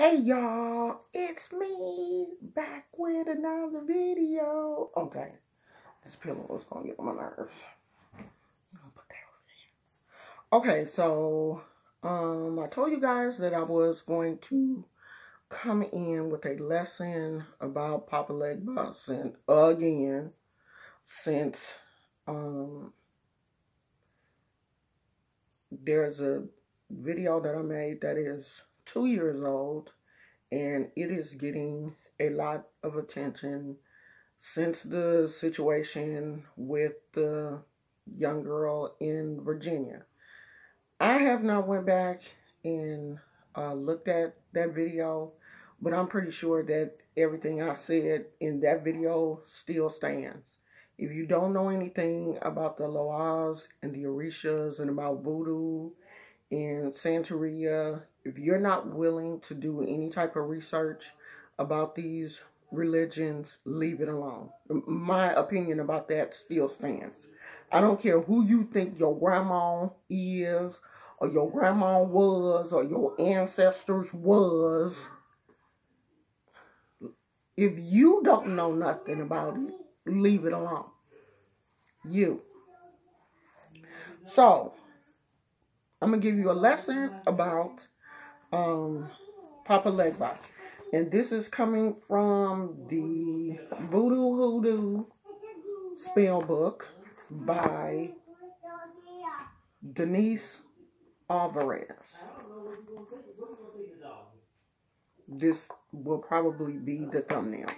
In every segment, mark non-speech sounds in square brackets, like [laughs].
Hey y'all, it's me back with another video. Okay, this pillow is gonna get on my nerves. Okay, so um, I told you guys that I was going to come in with a lesson about Papa Legba and again since um there's a video that I made that is two years old and it is getting a lot of attention since the situation with the young girl in Virginia. I have not went back and uh, looked at that video, but I'm pretty sure that everything I said in that video still stands. If you don't know anything about the Loas and the Orishas and about voodoo and Santeria, if you're not willing to do any type of research about these religions, leave it alone. My opinion about that still stands. I don't care who you think your grandma is or your grandma was or your ancestors was. If you don't know nothing about it, leave it alone. You. So, I'm going to give you a lesson about um, Papa Legba. And this is coming from the Voodoo Hoodoo spell book by Denise Alvarado. This will probably be the thumbnail.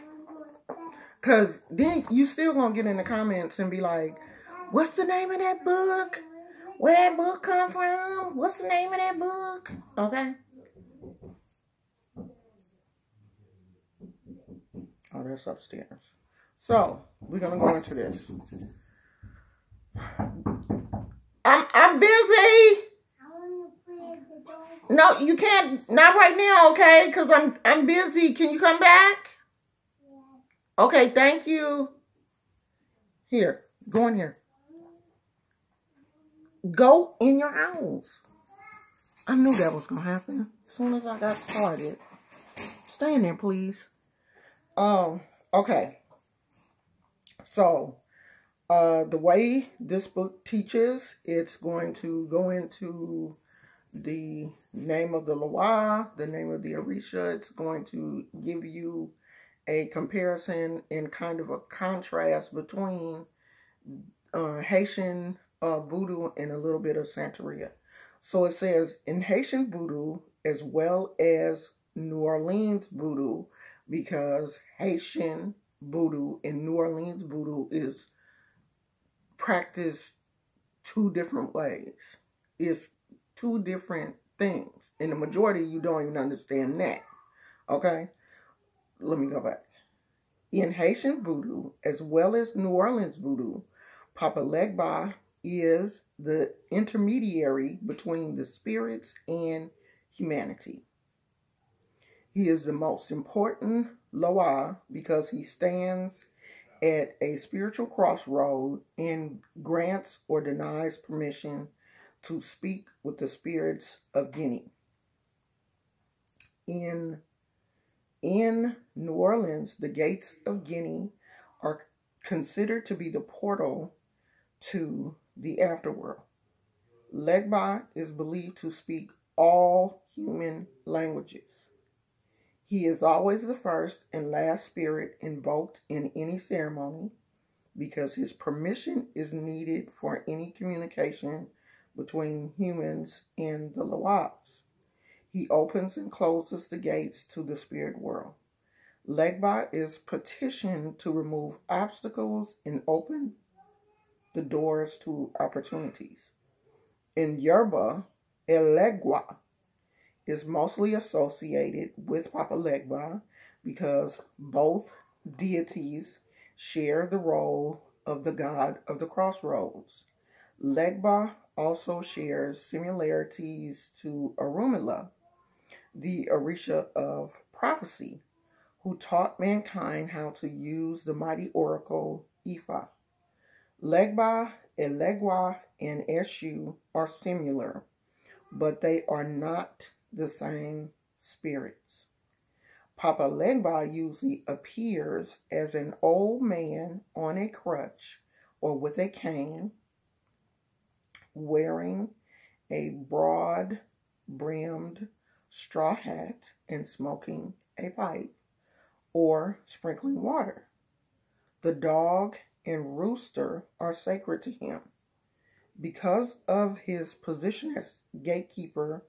Because then you still going to get in the comments and be like, what's the name of that book? Where that book come from? What's the name of that book? Okay. Oh, that's upstairs. So, we're going to go into this. I'm, I'm busy. No, you can't. Not right now, okay? Because I'm, I'm busy. Can you come back? Okay, thank you. Here, go in here. Go in your house. I knew that was going to happen as soon as I got started. Stay in there, please. Um, okay. So, uh, the way this book teaches, it's going to go into the name of the Loa, the name of the Orisha. It's going to give you a comparison and kind of a contrast between uh, Haitian uh, voodoo and a little bit of Santeria. So it says in Haitian voodoo as well as New Orleans voodoo, because Haitian voodoo and New Orleans voodoo is practiced two different ways. It's two different things. And the majority, you don't even understand that. Okay? Let me go back. In Haitian voodoo, as well as New Orleans voodoo, Papa Legba is the intermediary between the spirits and humanity. He is the most important Loa because he stands at a spiritual crossroad and grants or denies permission to speak with the spirits of Guinea. In, in New Orleans, the gates of Guinea are considered to be the portal to the afterworld. Legba is believed to speak all human languages. He is always the first and last spirit invoked in any ceremony because his permission is needed for any communication between humans and the Loas. He opens and closes the gates to the spirit world. Legba is petitioned to remove obstacles and open the doors to opportunities. In Yoruba, Elegua is mostly associated with Papa Legba because both deities share the role of the god of the crossroads. Legba also shares similarities to Arumila, the Orisha of prophecy, who taught mankind how to use the mighty oracle Ifa. Legba, Elegua, and Eshu are similar, but they are not the same spirits. Papa Legba usually appears as an old man on a crutch or with a cane, wearing a broad brimmed straw hat and smoking a pipe or sprinkling water. The dog and rooster are sacred to him. Because of his position as gatekeeper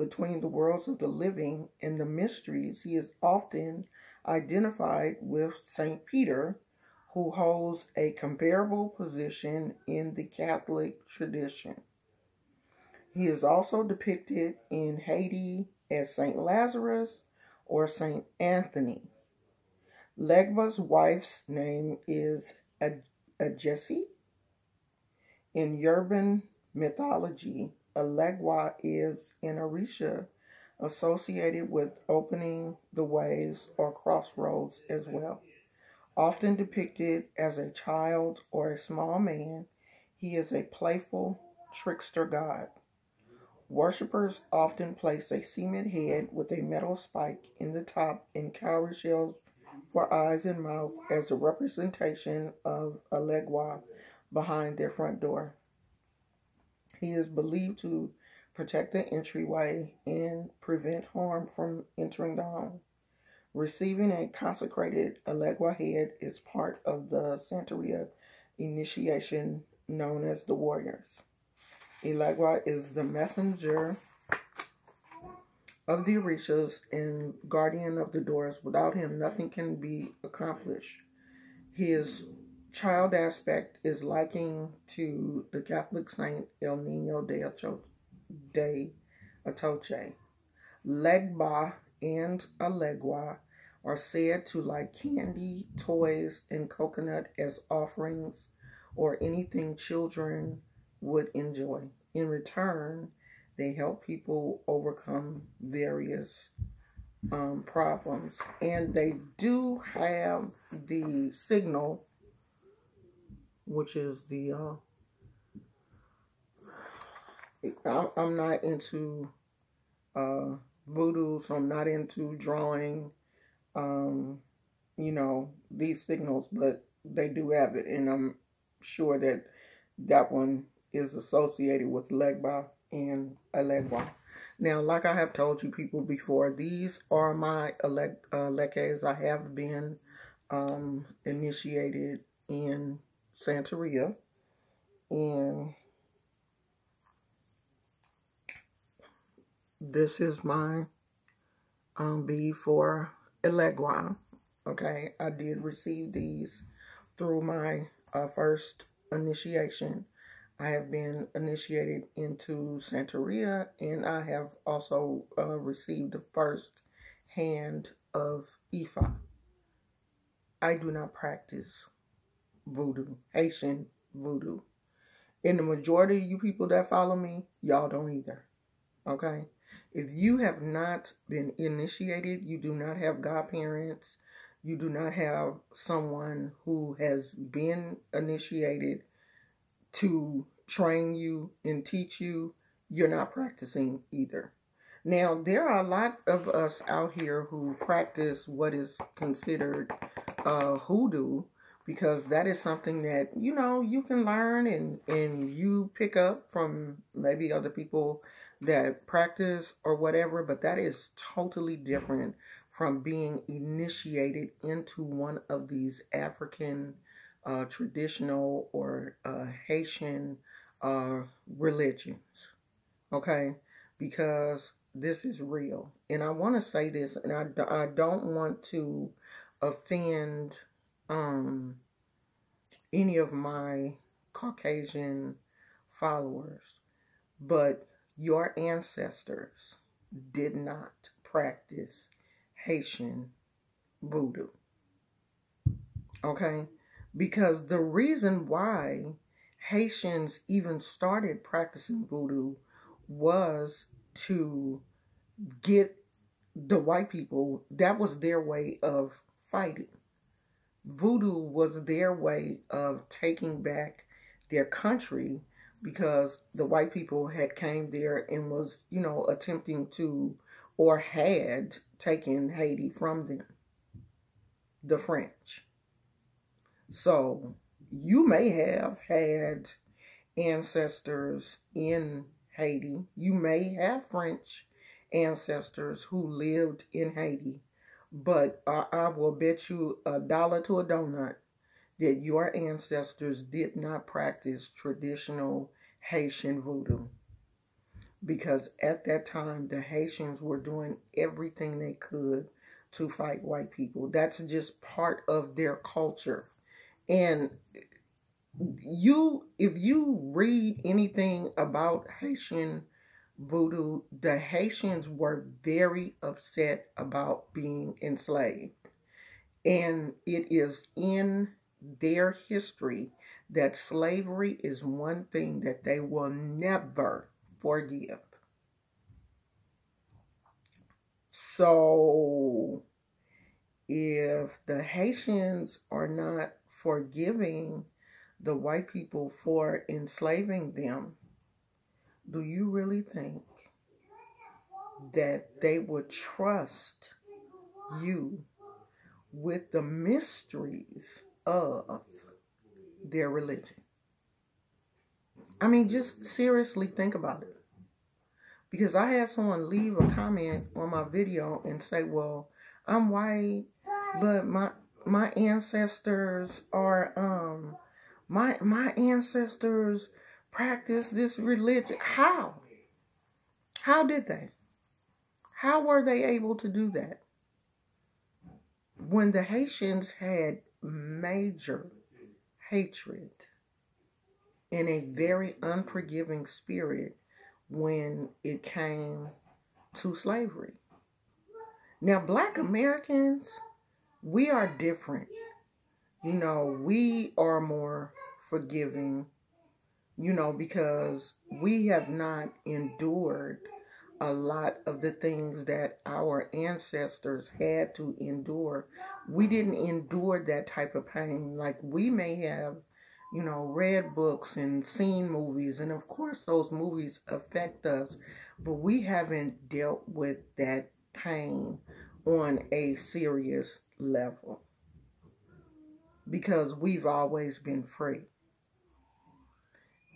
between the worlds of the living and the mysteries, he is often identified with St. Peter, who holds a comparable position in the Catholic tradition. He is also depicted in Haiti as St. Lazarus or St. Anthony. Legba's wife's name is Jessie. In Yoruban mythology, Elegua is in Orisha associated with opening the ways or crossroads as well. Often depicted as a child or a small man, he is a playful trickster god. Worshippers often place a cement head with a metal spike in the top and cowrie shells for eyes and mouth as a representation of Elegua behind their front door. He is believed to protect the entryway and prevent harm from entering the home. Receiving a consecrated Elegua head is part of the Santeria initiation known as the Warriors. Elegua is the messenger of the Orishas and guardian of the doors. Without him, nothing can be accomplished. His child aspect is liking to the Catholic saint El Nino de, Acho- de Atoche. Legba and Elegua are said to like candy, toys, and coconut as offerings or anything children would enjoy. In return, they help people overcome various um, problems. And they do have the signal, which is the. Uh, I'm not into uh, voodoo, so I'm not into drawing, um, you know, these signals, but they do have it. And I'm sure that that one is associated with Legba and Elegua. Now, like I have told you people before, these are my ele uh, lekes. I have been um, initiated in Santeria. And this is my um, bead for Elegua. Okay, I did receive these through my uh, first initiation. I have been initiated into Santeria and I have also uh, received the first hand of Ifa. I do not practice voodoo, Haitian voodoo. And the majority of you people that follow me, y'all don't either. Okay? If you have not been initiated, you do not have godparents, you do not have someone who has been initiated to train you and teach you, you're not practicing either. Now, there are a lot of us out here who practice what is considered uh, hoodoo because that is something that, you know, you can learn and, and you pick up from maybe other people that practice or whatever, but that is totally different from being initiated into one of these African uh, traditional or uh, Haitian uh, religions. Okay? Because this is real. And I want to say this, and I, I don't want to offend um, any of my Caucasian followers, but your ancestors did not practice Haitian voodoo. Okay? Because the reason why Haitians even started practicing voodoo was to get the white people, that was their way of fighting. Voodoo was their way of taking back their country because the white people had came there and was, you know, attempting to or had taken Haiti from them, the French. So you may have had ancestors in Haiti. You may have French ancestors who lived in Haiti. But I, I will bet you a dollar to a donut that your ancestors did not practice traditional Haitian voodoo because at that time the Haitians were doing everything they could to fight white people. That's just part of their culture. And you if you read anything about Haitian voodoo, the Haitians were very upset about being enslaved. And it is in their history that slavery is one thing that they will never forgive. So, if the Haitians are not forgiving the white people for enslaving them, do you really think that they would trust you with the mysteries of their religion? I mean, just seriously think about it. Because I had someone leave a comment on my video and say, well, I'm white, but my my ancestors are um my my ancestors practice this religion. How? How did they? How were they able to do that? When the Haitians had major hatred in a very unforgiving spirit when it came to slavery. Now, black Americans, we are different. You know, we are more forgiving, you know, because we have not endured a lot of the things that our ancestors had to endure. We didn't endure that type of pain. Like we may have you know, read books and seen movies, and of course, those movies affect us, but we haven't dealt with that pain on a serious level because we've always been free.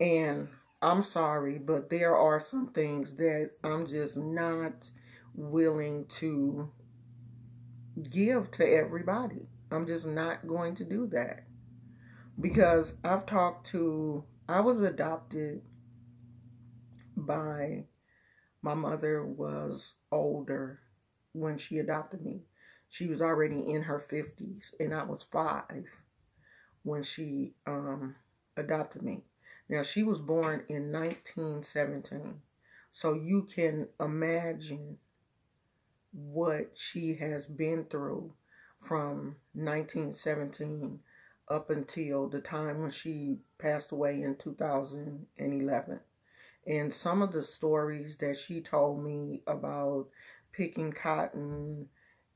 And I'm sorry, but there are some things that I'm just not willing to give to everybody. I'm just not going to do that because I've talked to, I was adopted by, my mother was older when she adopted me. She was already in her 50s, and I was five when she um, adopted me. Now, she was born in 1917, so you can imagine what she has been through from 1917 up until the time when she passed away in 2011. And some of the stories that she told me about picking cotton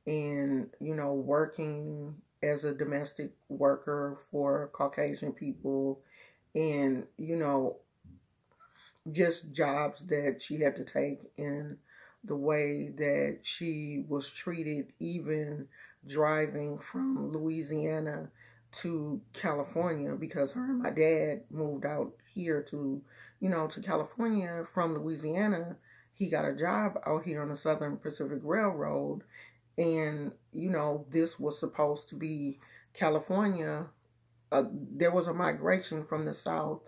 and, you know, working as a domestic worker for Caucasian people and, you know, just jobs that she had to take in the way that she was treated, even driving from Louisiana to California because her and my dad moved out here to, you know, to California from Louisiana. He got a job out here on the Southern Pacific Railroad. And, you know, this was supposed to be California. There was a migration from the South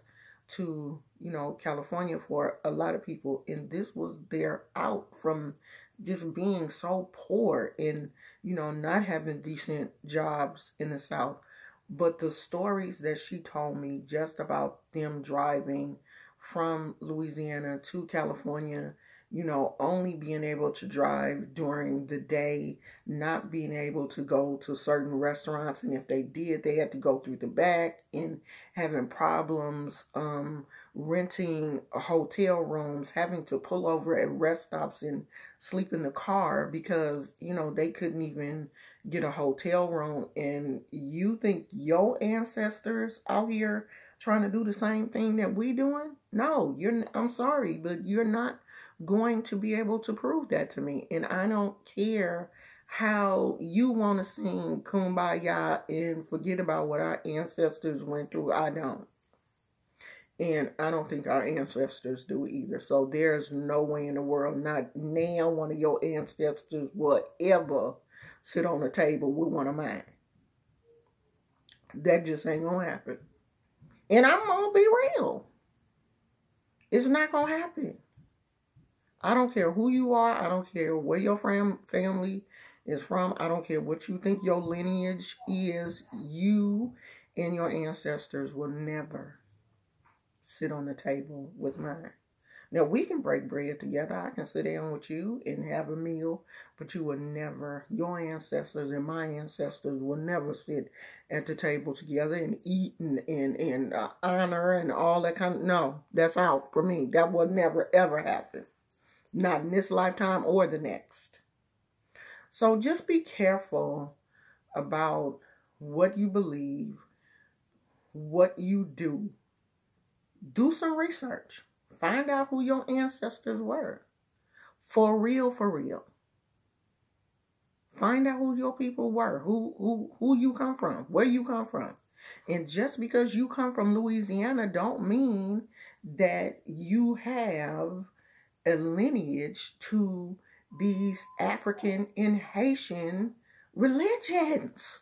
to, you know, California for a lot of people. And this was their out from just being so poor and, you know, not having decent jobs in the South but the stories that she told me just about them driving from Louisiana to California, you know, only being able to drive during the day, not being able to go to certain restaurants. And if they did, they had to go through the back and having problems um, renting hotel rooms, having to pull over at rest stops and sleep in the car because, you know, they couldn't even get a hotel room and you think your ancestors out here trying to do the same thing that we doing? No, you're I'm sorry, but you're not going to be able to prove that to me. And I don't care how you want to sing kumbaya and forget about what our ancestors went through. I don't. And I don't think our ancestors do either. So there's no way in the world, not now, one of your ancestors will ever sit on a table with one of mine. That just ain't to happen. And I'm to be real. It's not to happen. I don't care who you are. I don't care where your fam- family is from. I don't care what you think your lineage is. You and your ancestors will never sit on the table with mine. Now we can break bread together. I can sit down with you and have a meal, but you will never, your ancestors and my ancestors will never sit at the table together and eat and, and, and uh, honor and all that kind of, no, that's out for me. That will never ever happen. Not in this lifetime or the next. So just be careful about what you believe, what you do. Do some research Find out who your ancestors were. For real, for real. Find out who your people were, who who who you come from, where you come from. And just because you come from Louisiana don't mean that you have a lineage to these African and Haitian religions.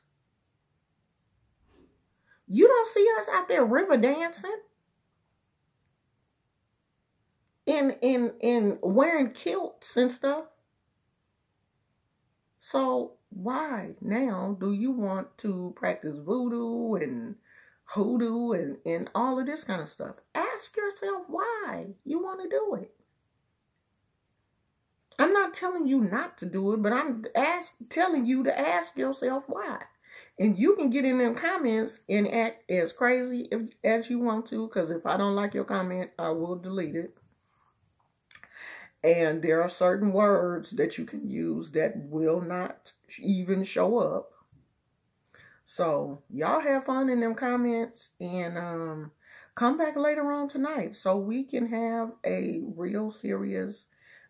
You don't see us out there river dancing in in in wearing kilts and stuff. So why now do you want to practice voodoo and hoodoo and, and all of this kind of stuff? Ask yourself why you want to do it. I'm not telling you not to do it, but I'm ask, telling you to ask yourself why. And you can get in them comments and act as crazy if, as you want to, because if I don't like your comment, I will delete it. And there are certain words that you can use that will not even show up. So y'all have fun in them comments and um, come back later on tonight so we can have a real serious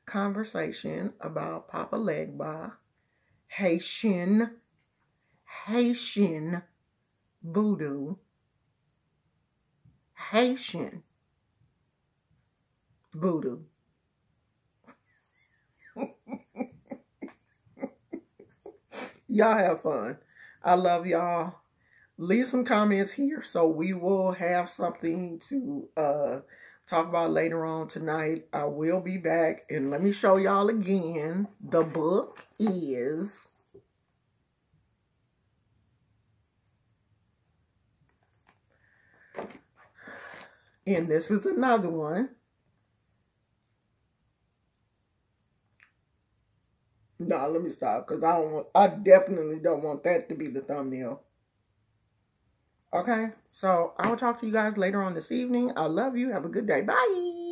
conversation about Papa Legba, Haitian, Haitian voodoo, Haitian voodoo. [laughs] y'all have fun. I love y'all. Leave some comments here so we will have something to uh, talk about later on tonight. I will be back. And let me show y'all again. The book is... And this is another one. No, let me stop because I don't want, I definitely don't want that to be the thumbnail. Okay, so I will talk to you guys later on this evening. I love you. Have a good day. Bye.